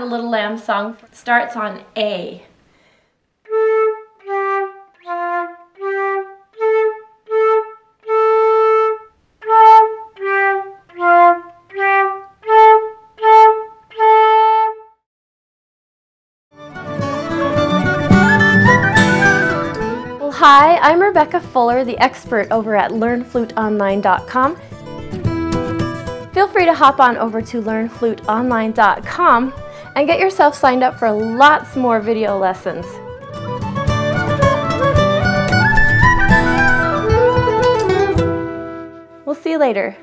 a little lamb song. Starts on A. Well, hi, I'm Rebecca Fuller, the expert over at LearnFluteOnline.com. Feel free to hop on over to LearnFluteOnline.com and get yourself signed up for lots more video lessons. We'll see you later.